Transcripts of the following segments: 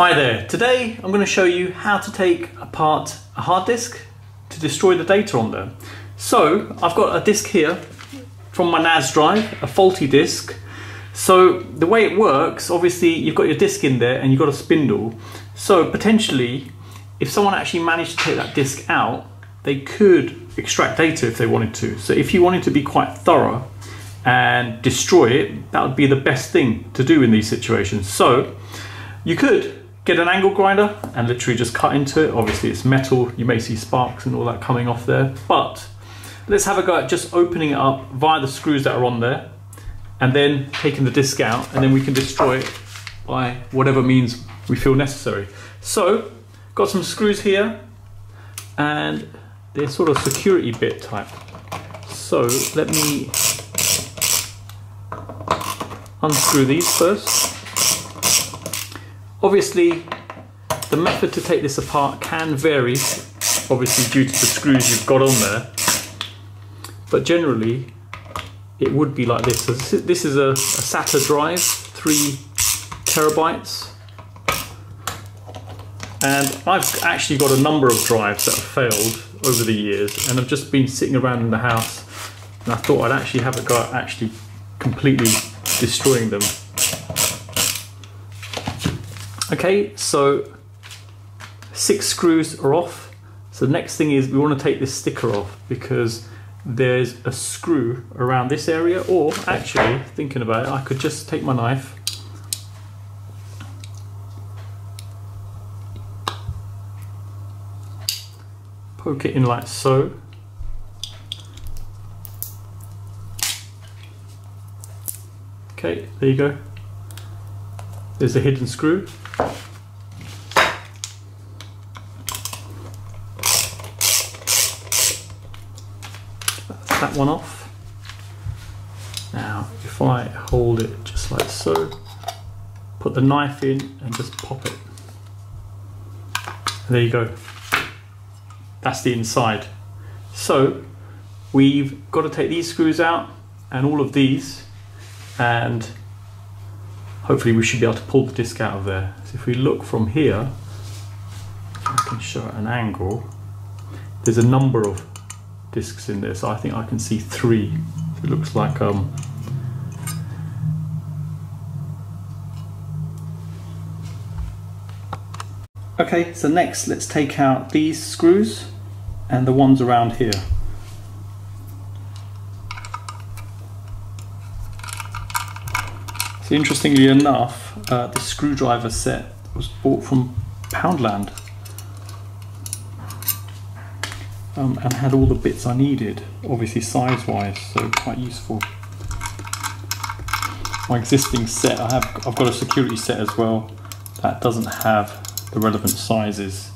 Hi there, today I'm going to show you how to take apart a hard disk to destroy the data on there. So I've got a disk here from my NAS drive, a faulty disk. So the way it works, obviously you've got your disk in there and you've got a spindle. So potentially, if someone actually managed to take that disk out, they could extract data if they wanted to. So if you wanted to be quite thorough and destroy it, that would be the best thing to do in these situations. So you could get an angle grinder and literally just cut into it. Obviously it's metal, you may see sparks and all that coming off there, but let's have a go at just opening it up via the screws that are on there and then taking the disc out and then we can destroy it by whatever means we feel necessary. So, got some screws here and they're sort of security bit type. So let me unscrew these first. Obviously, the method to take this apart can vary, obviously due to the screws you've got on there. But generally, it would be like this. So this is a, a SATA drive, three terabytes. And I've actually got a number of drives that have failed over the years and I've just been sitting around in the house and I thought I'd actually have a go at actually completely destroying them. Okay, so six screws are off. So the next thing is we want to take this sticker off because there's a screw around this area or actually thinking about it I could just take my knife. Poke it in like so. Okay there you go. There's a hidden screw that one off. Now, if I hold it just like so, put the knife in and just pop it. there you go. That's the inside. So, we've got to take these screws out and all of these and hopefully we should be able to pull the disc out of there. So if we look from here, I can show at an angle, there's a number of discs in there, so I think I can see three. It looks like um, Okay, so next let's take out these screws and the ones around here. So interestingly enough, uh, screwdriver set was bought from Poundland um, and had all the bits I needed, obviously size wise, so quite useful. My existing set, I have, I've got a security set as well that doesn't have the relevant sizes.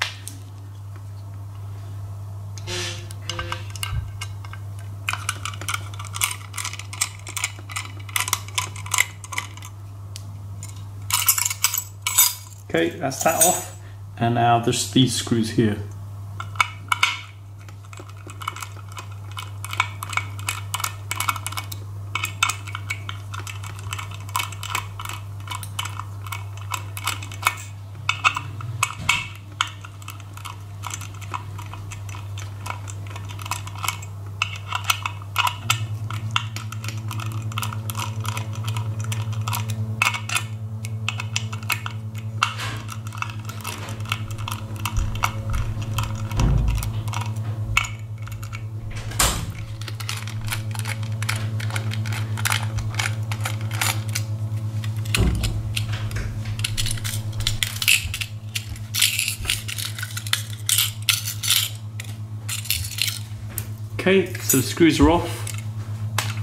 Okay, that's that off. And now there's these screws here. Okay, so the screws are off.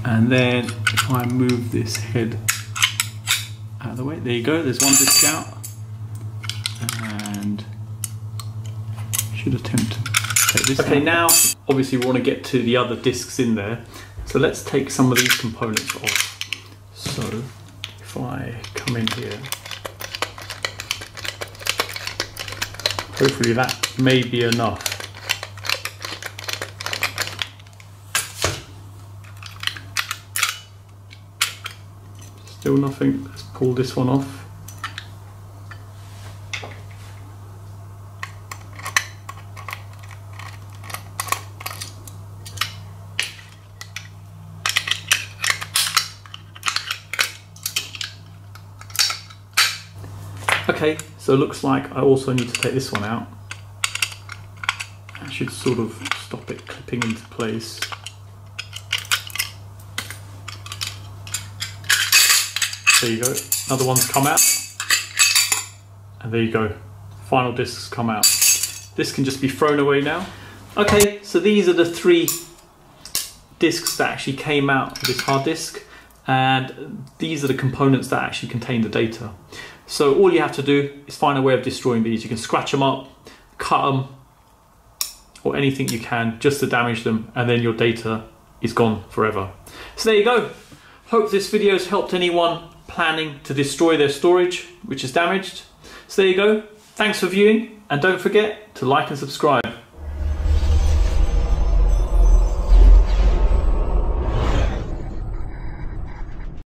And then if I move this head out of the way, there you go, there's one disc out. And should attempt to take this Okay, out. now obviously we want to get to the other discs in there. So let's take some of these components off. So if I come in here, hopefully that may be enough. Still nothing. Let's pull this one off. Okay, so it looks like I also need to take this one out. I should sort of stop it clipping into place. There you go. Another one's come out. And there you go. Final discs come out. This can just be thrown away now. Okay, so these are the three discs that actually came out of this hard disk and these are the components that actually contain the data. So all you have to do is find a way of destroying these. You can scratch them up, cut them, or anything you can just to damage them and then your data is gone forever. So there you go. Hope this video has helped anyone planning to destroy their storage which is damaged. So there you go. Thanks for viewing and don't forget to like and subscribe.